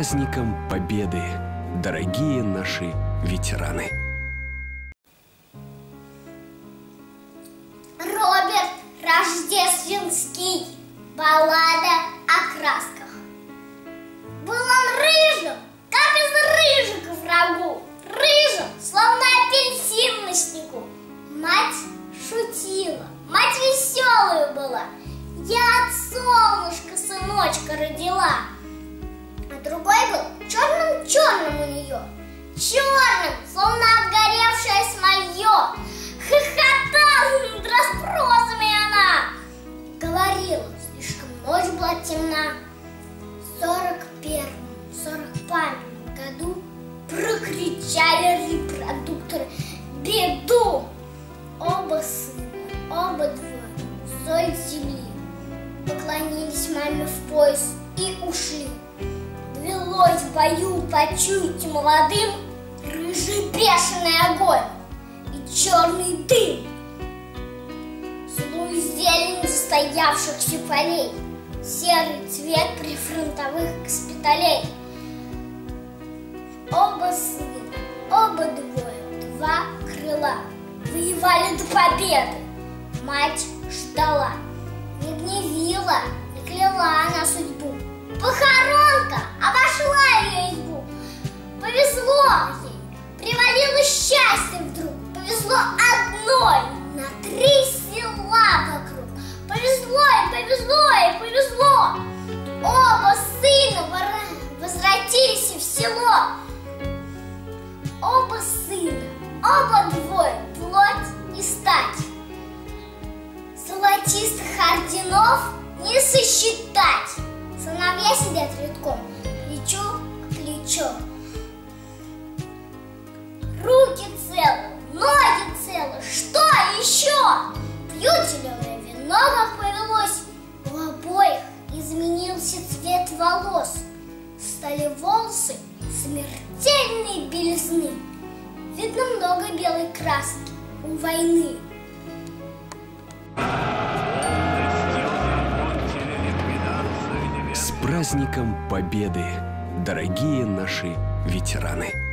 праздником Победы, дорогие наши ветераны! Роберт Рождественский. Баллада о красках. Был он рыжим, как из рыжика врагу. Рыжим, словно апельсин на снегу. Мать шутила, мать веселую была. Я от солнышка сыночка родила. Нее. Черным, словно обгоревшее смолье. Хохотала над расспросами она. Говорила, слишком ночь была темна. В сорок первом, сорок пятом году прокричали репродукторы беду. Оба сына, оба двое, соль земли, поклонились маме в пояс и ушли. В бою почуять молодым рыжий бешеный огонь и черный дым. Злую зелень застоявшихся полей, серый цвет прифронтовых госпиталей. Оба сына, оба двое, два крыла, воевали до победы. Мать ждала, не гневила, не кляла она судьбу. Похоронка обошла оба двое, плоть и стать. Золотистых орденов не сосчитать. Сыновья сидят рядком, плечо к плечу. Руки целы, ноги целы, что еще? Пьют зеленое вино, как повелось. У обоих изменился цвет волос. Стали волосы смертельной белизны. Видно много белой краски у войны. С праздником Победы, дорогие наши ветераны!